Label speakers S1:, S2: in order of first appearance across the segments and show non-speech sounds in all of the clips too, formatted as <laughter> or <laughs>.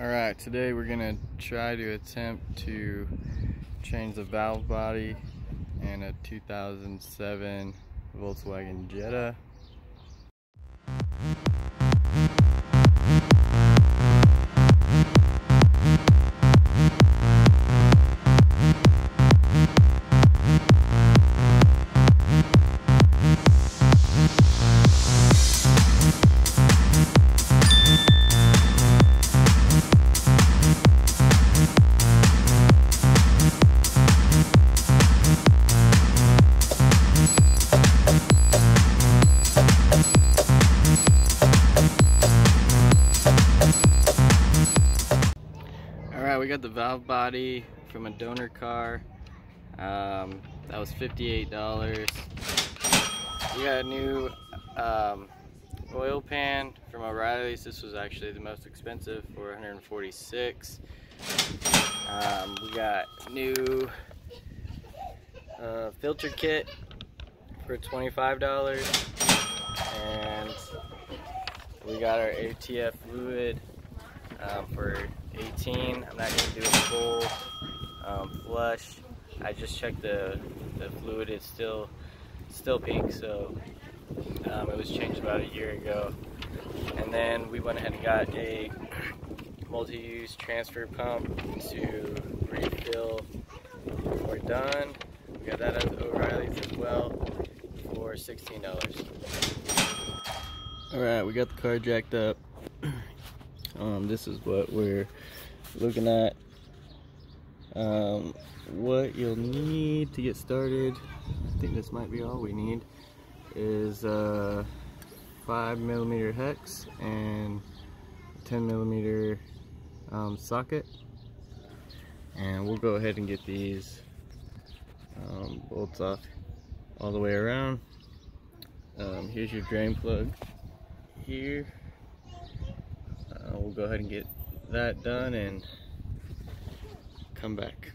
S1: Alright, today we're to try to attempt to change the valve body in a 2007 Volkswagen Jetta. Got the valve body from a donor car. Um, that was $58. We got a new um, oil pan from O'Reilly's. This was actually the most expensive for 146 um, We got new uh, filter kit for $25 and we got our ATF fluid um, for 18. I'm not going to do a full um, flush. I just checked the, the fluid is still still pink, so um, it was changed about a year ago. And then we went ahead and got a multi-use transfer pump to refill we're done. We got that at O'Reilly's as well for $16. Alright, we got the car jacked up. Um, this is what we're looking at. Um, what you'll need to get started, I think this might be all we need, is a 5 millimeter hex and 10 millimeter um, socket. And we'll go ahead and get these um, bolts off all the way around. Um, here's your drain plug here uh, we'll go ahead and get that done and come back.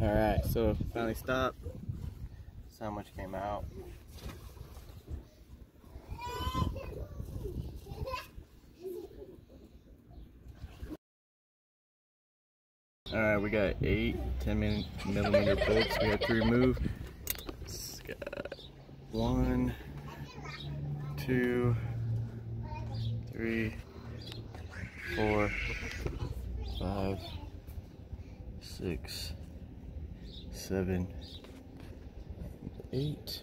S1: Alright, so finally stopped. That's how much came out. All right, we got eight 10 millimeter bolts we have to remove. It's got one, two, three, four, five, six, seven, eight.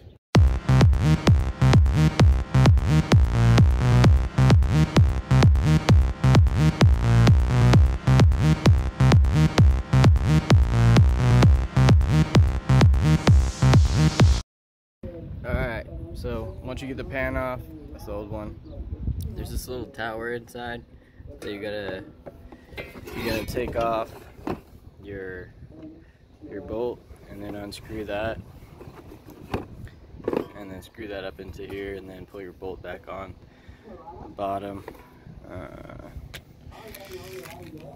S1: Once you get the pan off, that's the old one, there's this little tower inside that you gotta you gotta take off your your bolt and then unscrew that and then screw that up into here and then pull your bolt back on the bottom. Uh,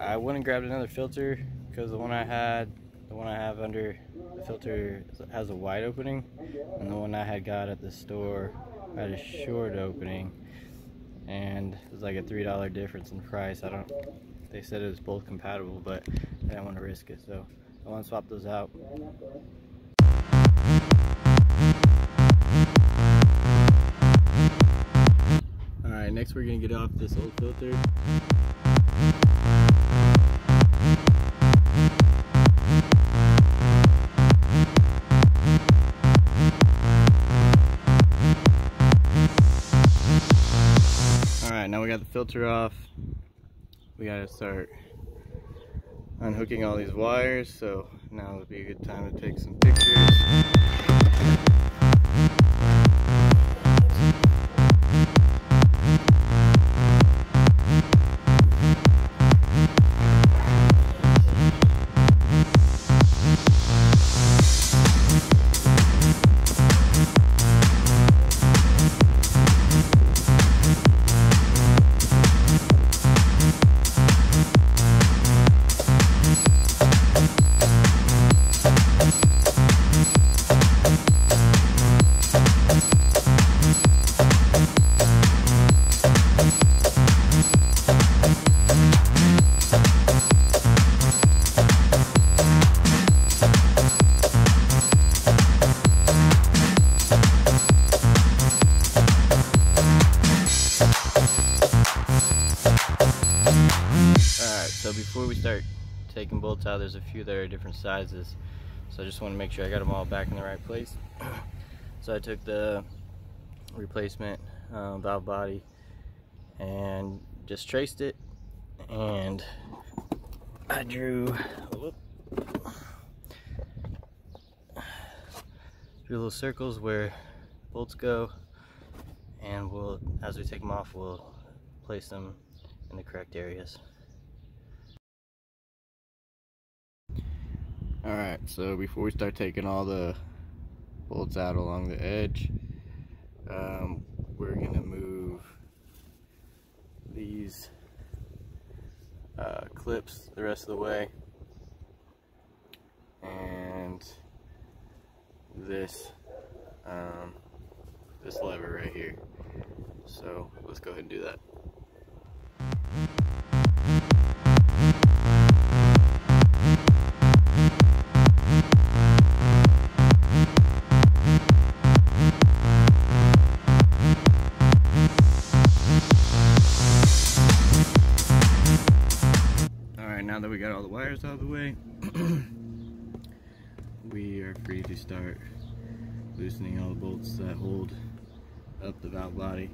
S1: I and grabbed another filter because the one I had, the one I have under the filter has a wide opening and the one I had got at the store had a short opening. And it was like a three dollar difference in price. I don't they said it was both compatible but I didn't want to risk it so I want to swap those out. Alright next we're gonna get off this old filter filter off. We gotta start unhooking all these wires, so now would be a good time to take some pictures. So before we start taking bolts out, there's a few that are different sizes. So I just want to make sure I got them all back in the right place. <clears throat> so I took the replacement uh, valve body and just traced it and I drew whoop, drew little circles where bolts go and we'll as we take them off we'll place them in the correct areas Alright, so before we start taking all the bolts out along the edge, um, we're going to move these uh, clips the rest of the way and this um, this lever right here. So let's go ahead and do that. Wires out of the way, <clears throat> we are free to start loosening all the bolts that hold up the valve body.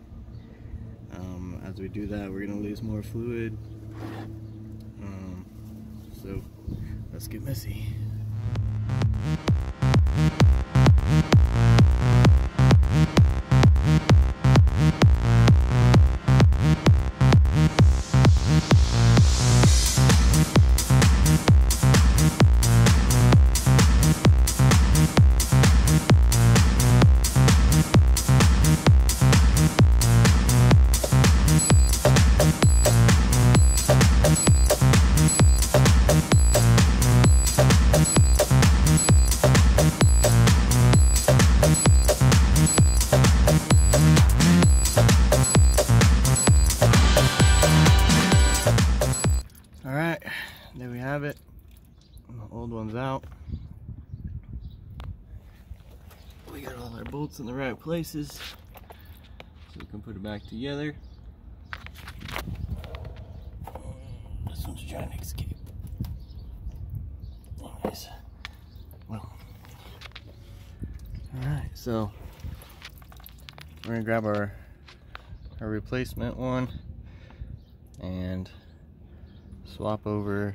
S1: Um, as we do that, we're going to lose more fluid. Um, so let's get messy. Bolts in the right places so we can put it back together. This one's trying to escape. Anyways, well, all right, so we're gonna grab our our replacement one and swap over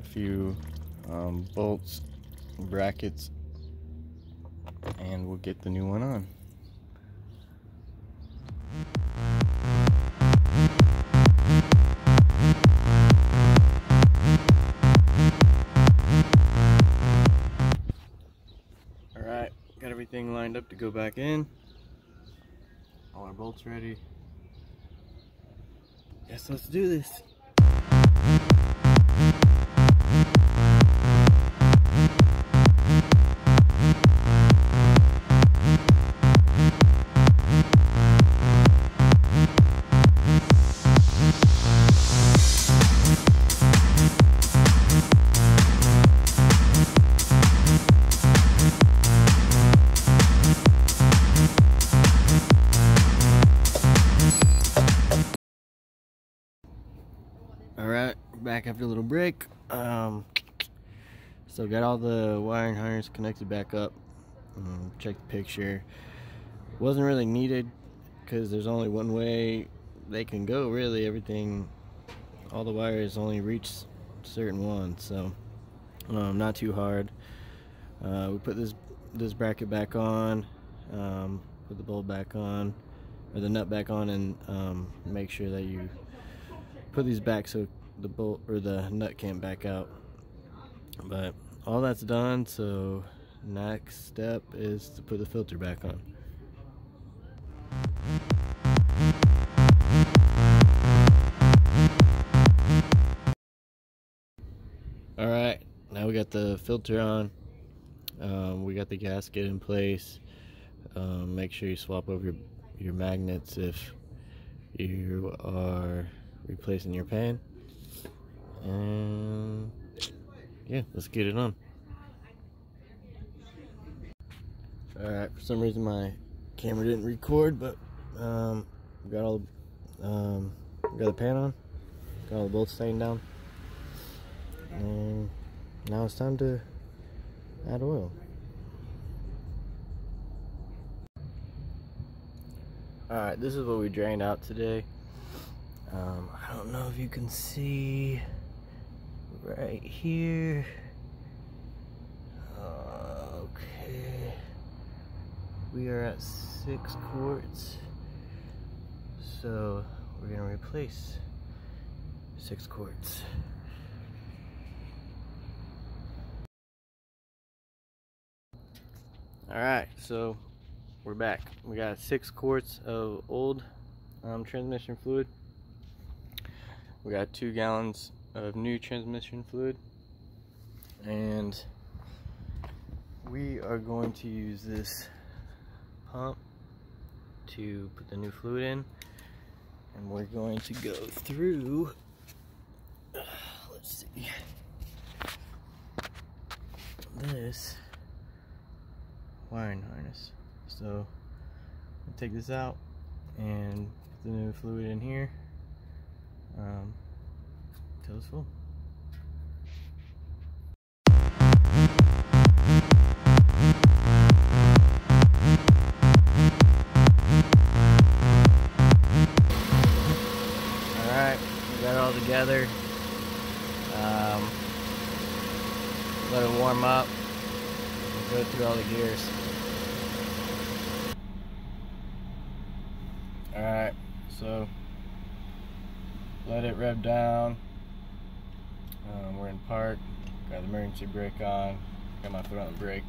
S1: a few um, bolts, brackets, and we'll get the new one on. Alright, got everything lined up to go back in. All our bolts ready. Yes, let's do this. Back after a little break. Um, so got all the wiring harness connected back up. Um, check the picture. Wasn't really needed because there's only one way they can go. Really, everything, all the wires only reach certain ones. So um, not too hard. Uh, we put this this bracket back on. Um, put the bolt back on, or the nut back on, and um, make sure that you put these back so the bolt or the nut can't back out. But all that's done so next step is to put the filter back on. All right now we got the filter on. Um, we got the gasket in place. Um, make sure you swap over your, your magnets if you are replacing your pan and yeah, let's get it on. Alright, for some reason my camera didn't record, but um, got all um, got the pan on. got all the bolts tightened down. And now it's time to add oil. Alright, this is what we drained out today. Um, I don't know if you can see right here. Okay. We are at six quarts. So we're gonna replace six quarts. Alright, so we're back. We got six quarts of old um, transmission fluid. We got two gallons of new transmission fluid. And we are going to use this pump to put the new fluid in. And we're going to go through, let's see, this wiring harness. So take this out and put the new fluid in here um, it's full. Alright, we got it all together. Um, let it warm up. Go through all the gears. Alright, so let it rev down. Um, we're in park. Got the emergency brake on. Got my foot on the brake.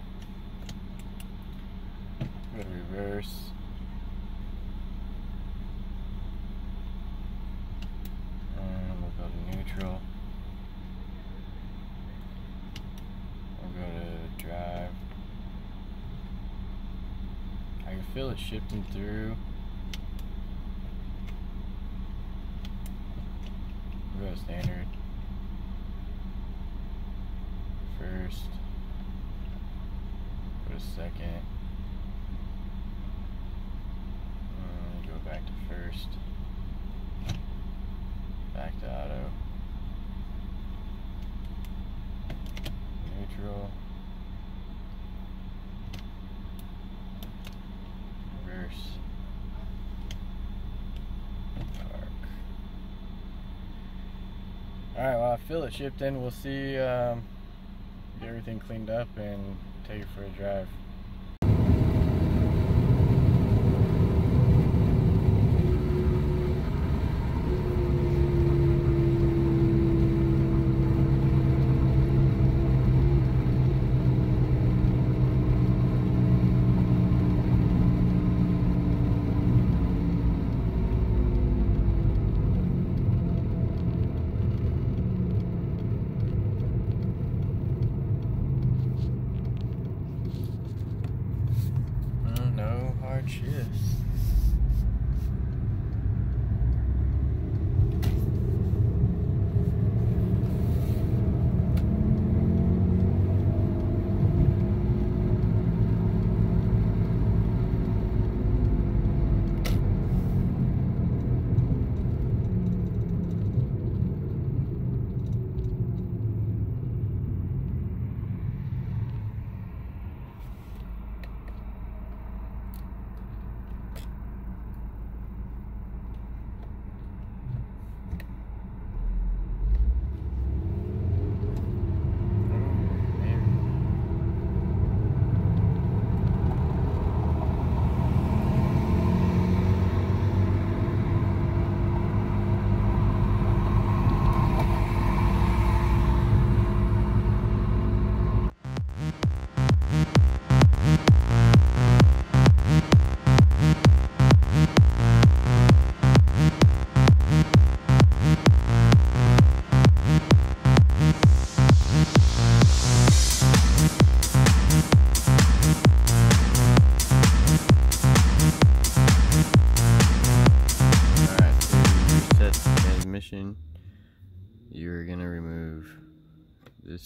S1: Go to reverse. And we'll go to neutral. We'll go to drive. I can feel it shifting through. We'll go to standard. First. Go to second. And go back to first. Back to auto. Neutral. Reverse. Alright, well I feel it shifting. We'll see um, everything cleaned up and take it for a drive.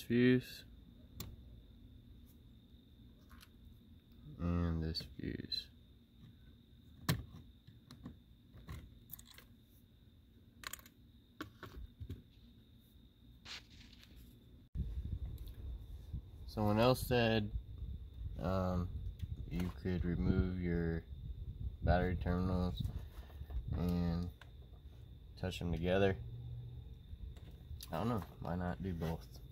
S1: views. And this views. Someone else said um, you could remove your battery terminals and touch them together. I don't know, why not do both?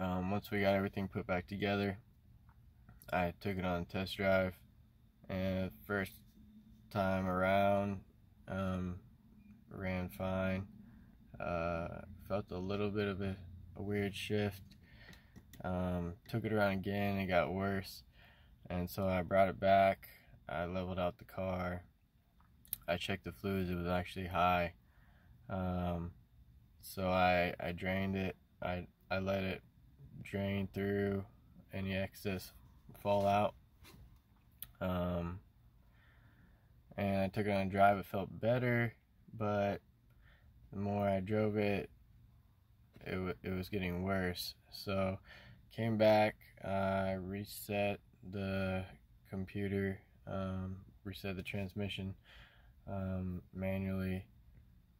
S1: Um, once we got everything put back together, I took it on a test drive, and first time around, um, ran fine. Uh, felt a little bit of a, a weird shift. Um, took it around again, it got worse, and so I brought it back. I leveled out the car. I checked the fluids; it was actually high. Um, so I I drained it. I I let it drain through any excess fallout. Um, and I took it on a drive. It felt better, but the more I drove it, it, it was getting worse. So came back, I reset the computer, um, reset the transmission um, manually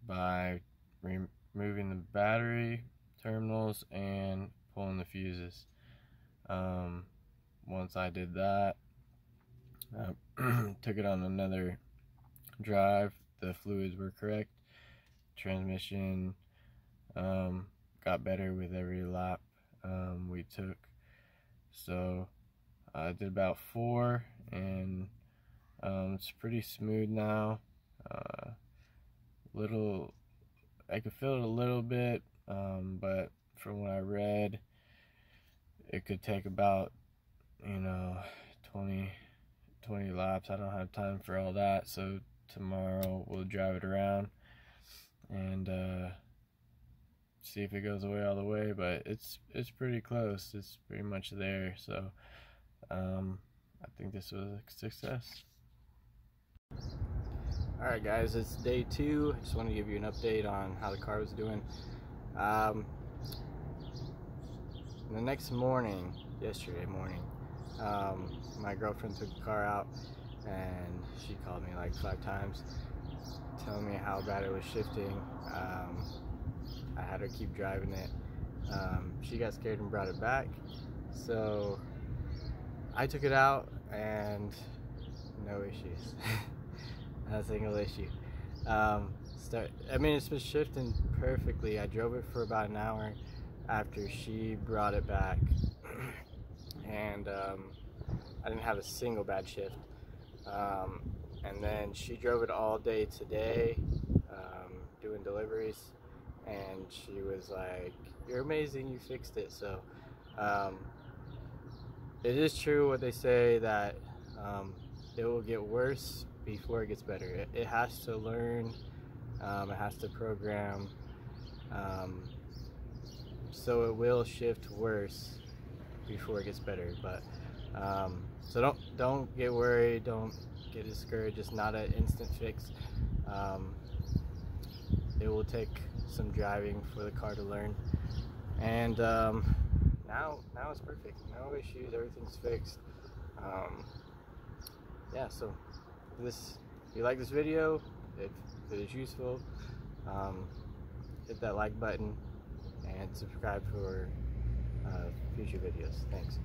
S1: by removing the battery terminals and pulling the fuses. Um, once I did that, I <clears throat> took it on another drive. The fluids were correct. Transmission um, got better with every lap um, we took. So I did about four, and um, it's pretty smooth now. Uh, little, I could feel it a little bit, um, but from what I read, it could take about you know 20 20 laps. I don't have time for all that so tomorrow we'll drive it around and uh, see if it goes away all the way but it's it's pretty close. It's pretty much there so um, i think this was a success. All right guys it's day two. I just want to give you an update on how the car was doing. Um, the next morning yesterday morning um, my girlfriend took the car out and she called me like five times telling me how bad it was shifting. Um, I had her keep driving it. Um, she got scared and brought it back. So I took it out and no issues. <laughs> Not a single issue. Um, start, I mean, it's been shifting perfectly. I drove it for about an hour after she brought it back and um, I didn't have a single bad shift. Um, and then she drove it all day today, um, doing deliveries, and she was like, "You're amazing, you fixed it." So um, it is true what they say that um, it will get worse before it gets better. It, it has to learn, um, it has to program. So it will shift worse before it gets better. But um, so don't don't get worried. Don't get discouraged. It's not an instant fix. Um, it will take some driving for the car to learn. And um, now now it's perfect. No issues. Everything's fixed. Um, yeah. So this if you like this video, if it is useful, um, hit that like button and subscribe for uh, future videos. Thanks.